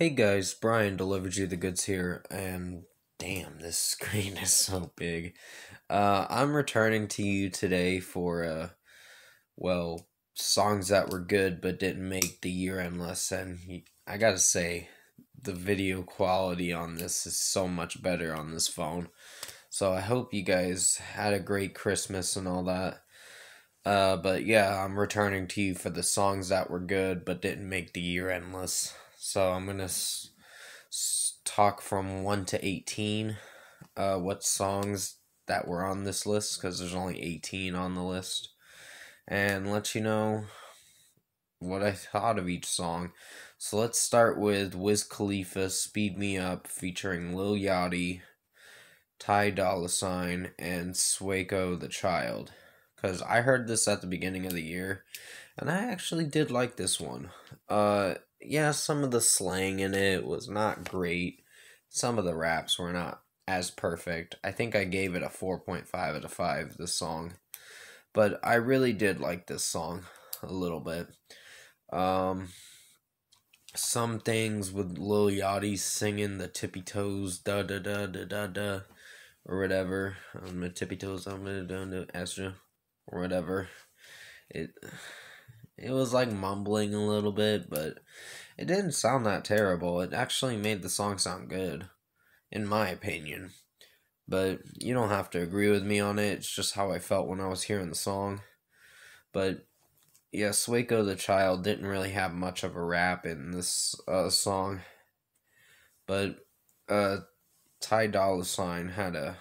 Hey guys, Bryan delivered you the goods here, and damn, this screen is so big. Uh, I'm returning to you today for, uh, well, songs that were good but didn't make the year end list, and I gotta say, the video quality on this is so much better on this phone. So I hope you guys had a great Christmas and all that. Uh, but yeah, I'm returning to you for the songs that were good but didn't make the year end list. So I'm gonna s- s- talk from one to eighteen. Uh, what songs that were on this list because there's only eighteen on the list, and let you know what I thought of each song. So let's start with Wiz Khalifa "Speed Me Up" featuring Lil Yachty, Ty Dolla Sign, and Sueco the Child. Because I heard this at the beginning of the year, and I actually did like this one. Uh yeah, some of the slang in it was not great. Some of the raps were not as perfect. I think I gave it a 4.5 out of 5, this song. But I really did like this song a little bit. Um, some things with Lil Yachty singing the tippy toes, da da da da da da, or whatever. Um, the tippy toes, I'm gonna do extra, or whatever. It it was like mumbling a little bit, but it didn't sound that terrible. It actually made the song sound good, in my opinion. But you don't have to agree with me on it. It's just how I felt when I was hearing the song. But yeah, Sueco the Child didn't really have much of a rap in this uh, song. But uh, Ty Dolla Sign had a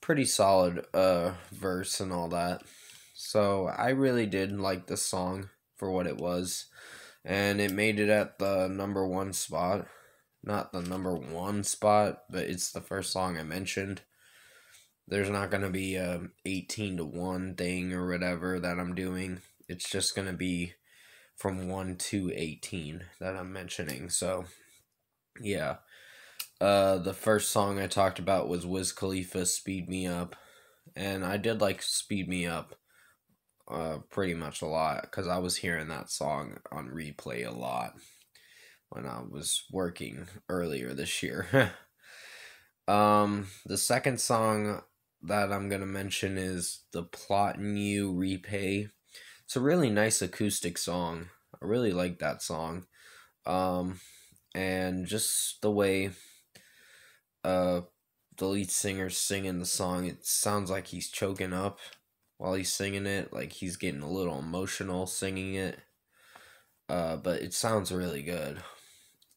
pretty solid uh, verse and all that. So I really did like this song for what it was. And it made it at the number one spot. Not the number one spot, but it's the first song I mentioned. There's not going to be a 18 to 1 thing or whatever that I'm doing. It's just going to be from 1 to 18 that I'm mentioning. So, yeah. Uh, the first song I talked about was Wiz Khalifa Speed Me Up. And I did like Speed Me Up uh, pretty much a lot because I was hearing that song on replay a lot when I was working earlier this year. um, the second song that I'm gonna mention is the Plot in You Repay. It's a really nice acoustic song. I really like that song. Um, and just the way uh the lead singer's singing the song, it sounds like he's choking up while he's singing it. Like he's getting a little emotional singing it. Uh, but it sounds really good.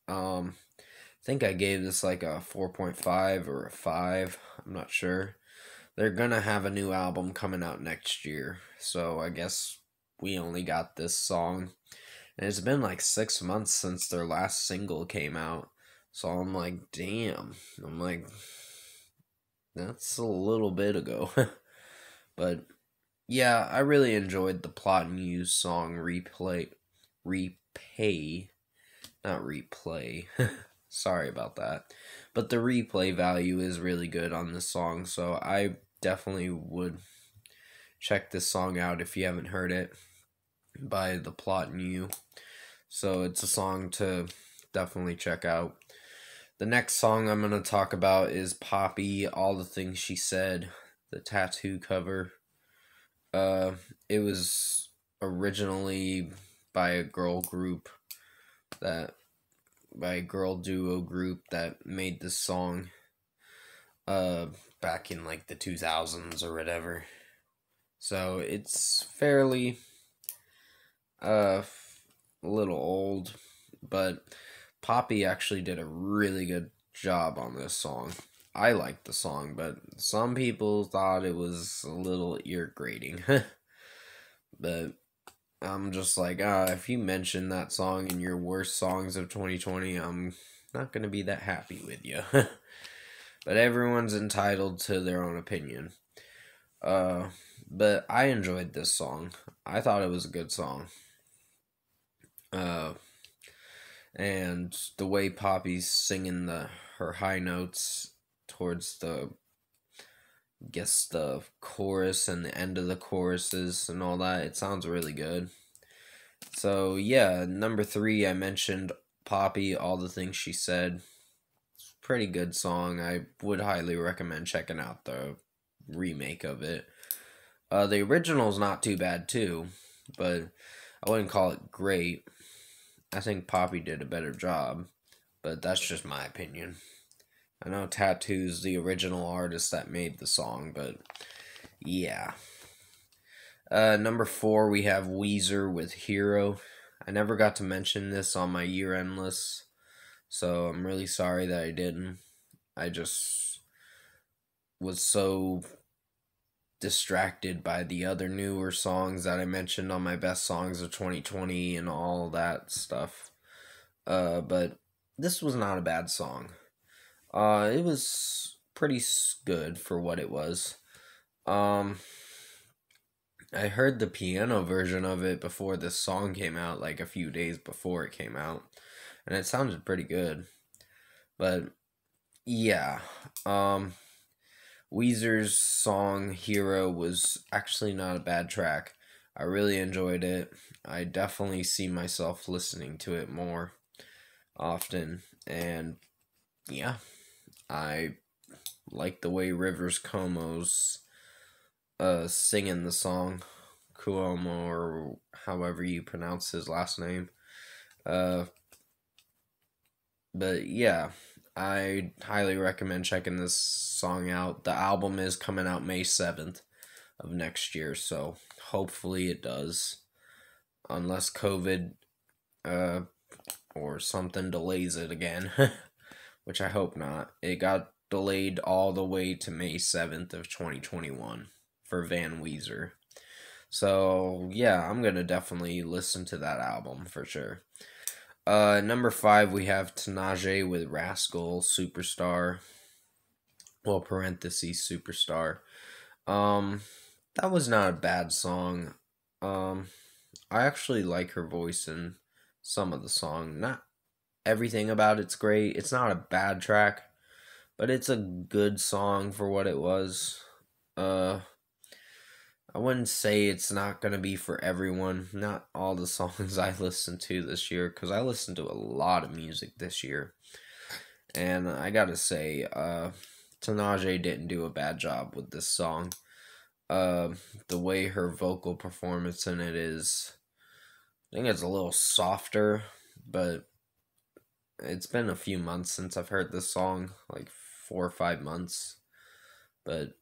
Um, I think I gave this like a 4.5 or a 5. I'm not sure. They're gonna have a new album coming out next year. So I guess we only got this song. And it's been like six months since their last single came out. So I'm like, damn. I'm like, that's a little bit ago. but yeah, I really enjoyed the Plot in You song replay repay not replay. Sorry about that. But the replay value is really good on this song, so I definitely would check this song out if you haven't heard it by The Plot in You. So it's a song to definitely check out. The next song I'm going to talk about is Poppy, All the Things She Said, the t.A.T.u. cover. Uh, it was originally by a girl group that by a girl duo group that made this song uh back in like the 2000s or whatever. So it's fairly uh a little old, but Poppy actually did a really good job on this song. I liked the song, but some people thought it was a little ear grating. but I'm just like, ah, if you mention that song in your worst songs of 2020, I'm not going to be that happy with you. but everyone's entitled to their own opinion. Uh, but I enjoyed this song. I thought it was a good song. Uh, and the way Poppy's singing the her high notes towards the I guess the chorus and the end of the choruses and all that. It sounds really good. So yeah, number three I mentioned Poppy, All the Things She Said. Pretty good song. I would highly recommend checking out the remake of it. Uh, the original's not too bad too, but I wouldn't call it great. I think Poppy did a better job, but that's just my opinion. I know t.A.T.u.'s the original artist that made the song, but yeah. Uh, number four, we have Weezer with Hero. I never got to mention this on my year end list, so I'm really sorry that I didn't. I just was so distracted by the other newer songs that I mentioned on my best songs of 2020 and all that stuff. Uh, but this was not a bad song. Uh, it was pretty good for what it was. Um, I heard the piano version of it before this song came out, like a few days before it came out, and it sounded pretty good. But yeah, um, Weezer's song Hero was actually not a bad track. I really enjoyed it. I definitely see myself listening to it more often. And yeah, I like the way Rivers Cuomo's uh, singing the song. Cuomo, or however you pronounce his last name. Uh, but yeah, I highly recommend checking this song out. The album is coming out May 7th of next year, so hopefully it does. Unless COVID uh, or something delays it again, which I hope not. It got delayed all the way to May 7th of 2021 for Van Weezer. So, yeah, I'm going to definitely listen to that album for sure. Uh, number five, we have Tinashe with Rascal Superstar. Well, parentheses Superstar. Um, that was not a bad song. Um, I actually like her voice in some of the song. Not everything about it's great. It's not a bad track, but it's a good song for what it was. Uh, I wouldn't say it's not going to be for everyone. Not all the songs I listened to this year, because I listened to a lot of music this year. And I gotta say, uh, Tinashe didn't do a bad job with this song. Uh, the way her vocal performance in it is, I think it's a little softer, but it's been a few months since I've heard this song, like four or five months. But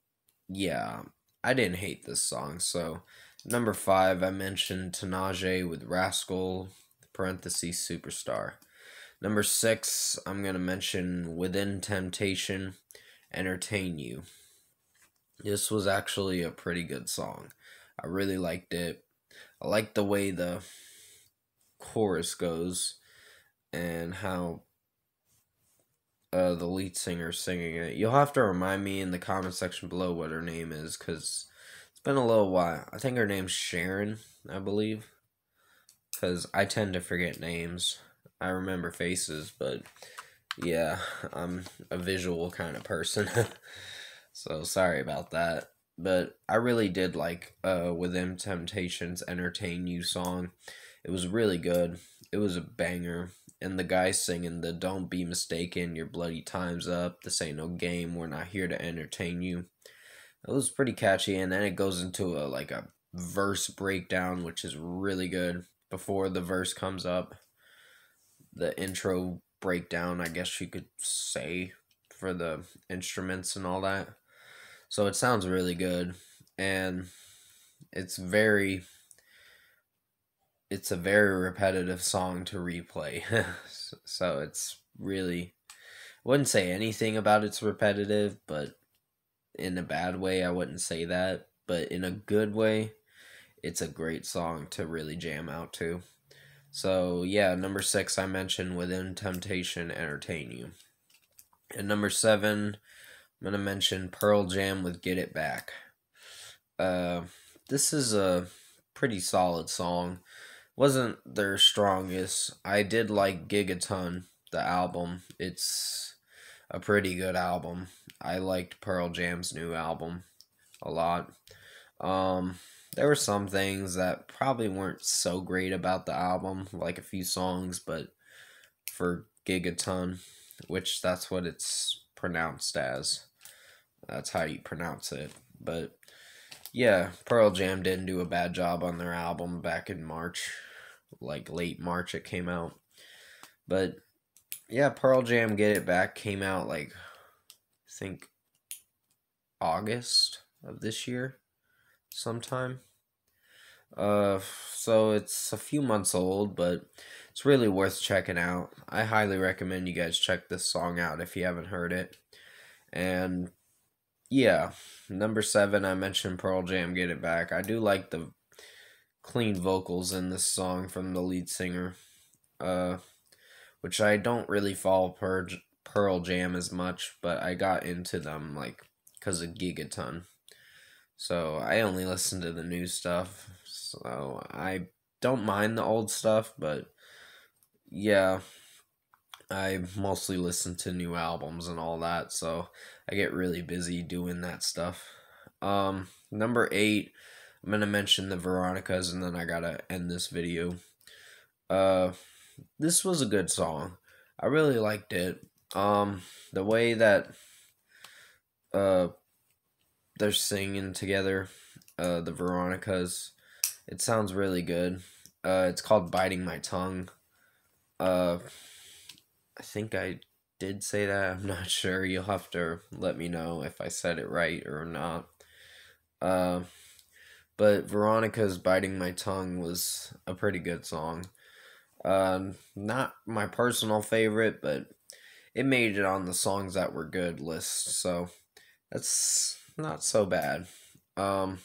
yeah, I didn't hate this song. So, number five, I mentioned Tinashe with Rascal, parentheses, Superstar. Number six, I'm going to mention Within Temptation, Entertain You. This was actually a pretty good song. I really liked it. I like the way the chorus goes and how uh, the lead singer singing it. You'll have to remind me in the comment section below what her name is because it's been a little while. I think her name's Sharon, I believe. Because I tend to forget names. I remember faces, but yeah, I'm a visual kind of person. so sorry about that. But I really did like uh, Within Temptations Entertain You song. It was really good. It was a banger and the guy singing the "Don't be mistaken, your bloody time's up. This ain't no game. We're not here to entertain you." It was pretty catchy, and then it goes into a like a verse breakdown, which is really good. Before the verse comes up, the intro breakdown, I guess you could say, for the instruments and all that. So it sounds really good, and it's very it's a very repetitive song to replay. so it's really wouldn't say anything about it's repetitive, but in a bad way I wouldn't say that, but in a good way, it's a great song to really jam out to. So, yeah, number 6 I mentioned within temptation entertain you. And number 7 I'm going to mention Pearl Jam with Get It Back. Uh this is a pretty solid song wasn't their strongest. I did like Gigaton, the album. It's a pretty good album. I liked Pearl Jam's new album a lot. Um, there were some things that probably weren't so great about the album, like a few songs, but for gigaton, which that's what it's pronounced as. That's how you pronounce it. But yeah, Pearl Jam didn't do a bad job on their album back in March. Like late March it came out. But yeah, Pearl Jam Get It Back came out like I think August of this year sometime. Uh so it's a few months old, but it's really worth checking out. I highly recommend you guys check this song out if you haven't heard it. And yeah, number seven, I mentioned Pearl Jam Get It Back. I do like the clean vocals in this song from the lead singer, uh, which I don't really follow Pearl Jam as much, but I got into them like because of Gigaton. So I only listen to the new stuff. So I don't mind the old stuff, but yeah, I mostly listen to new albums and all that, so I get really busy doing that stuff. Um, number eight, I'm gonna mention the Veronicas, and then I gotta end this video. Uh, this was a good song. I really liked it. Um, the way that uh they're singing together, uh, the Veronicas, it sounds really good. Uh, it's called "Biting My Tongue." Uh, I think I did say that. I'm not sure. You'll have to let me know if I said it right or not. Uh, but Veronica's Biting My Tongue was a pretty good song. Uh, not my personal favorite, but it made it on the songs that were good list, so that's not so bad. Um,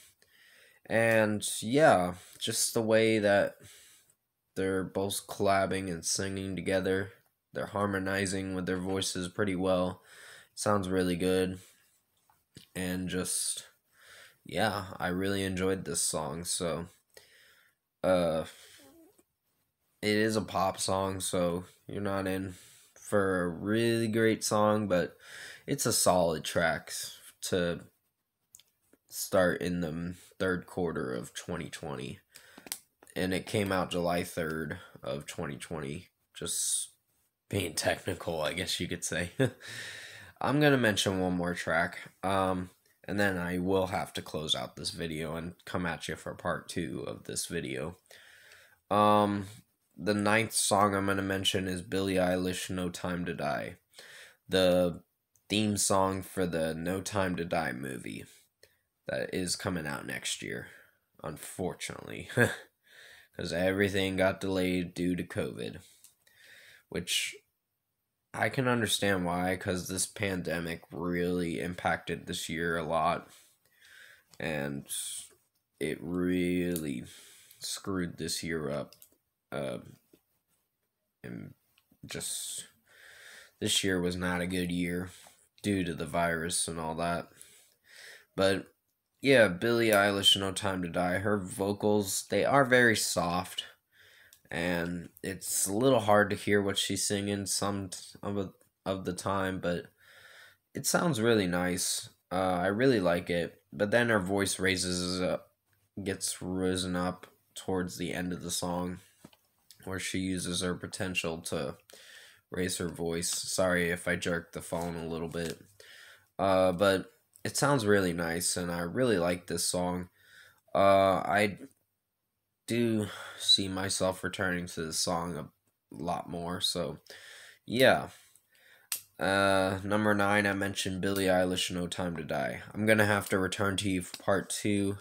and yeah, just the way that they're both collabing and singing together. They're harmonizing with their voices pretty well. sounds really good. And just yeah, I really enjoyed this song. So uh it is a pop song, so you're not in for a really great song, but it's a solid track to start in the third quarter of 2020 and it came out July 3rd of 2020. Just being technical, I guess you could say. I'm going to mention one more track. Um, and then I will have to close out this video and come at you for part two of this video. Um, the ninth song I'm going to mention is Billie Eilish, No Time to Die. The theme song for the No Time to Die movie that is coming out next year, unfortunately. because everything got delayed due to COVID, which I can understand why, because this pandemic really impacted this year a lot, and it really screwed this year up. Uh, and just this year was not a good year due to the virus and all that. But yeah, Billie Eilish, No Time to Die. Her vocals, they are very soft, and it's a little hard to hear what she's singing some of of the time, but it sounds really nice. Uh, I really like it, but then her voice raises up, gets risen up towards the end of the song, where she uses her potential to raise her voice. Sorry if I jerked the phone a little bit, uh, but it sounds really nice, and I really like this song. Uh, I do see myself returning to this song a lot more. So, yeah. Uh, number nine, I mentioned Billie Eilish, No Time to Die. I'm gonna have to return to you for part two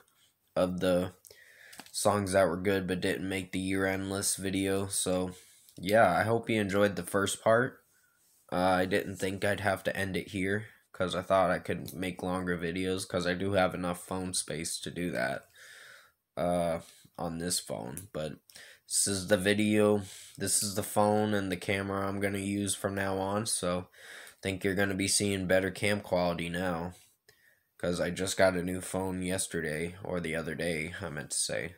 of the songs that were good but didn't make the year end list video. So, yeah, I hope you enjoyed the first part. Uh, I didn't think I'd have to end it here because I thought I could make longer videos because I do have enough phone space to do that uh, on this phone. But this is the video, this is the phone and the camera I'm going to use from now on. So I think you're going to be seeing better cam quality now because I just got a new phone yesterday or the other day, I meant to say.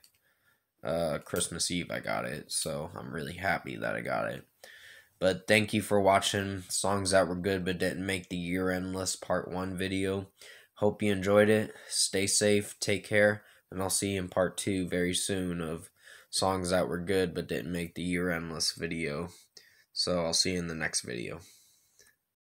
Uh, Christmas Eve I got it, so I'm really happy that I got it. But thank you for watching songs that were good but didn't make the year end list part one video. Hope you enjoyed it. Stay safe, take care, and I'll see you in part two very soon of songs that were good but didn't make the year endless video. So I'll see you in the next video.